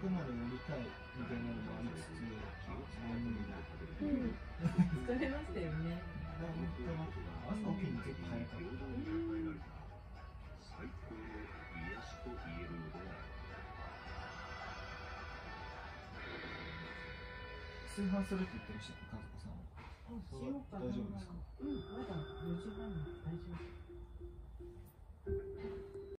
こまでやりたいみたいなのもありつつ、うん、疲れましたよね。朝起きるの結構早かった。最高の癒しと言えるのでするって言ってましたっけ、和子さんは。大丈夫ですかうん、まだ4時半。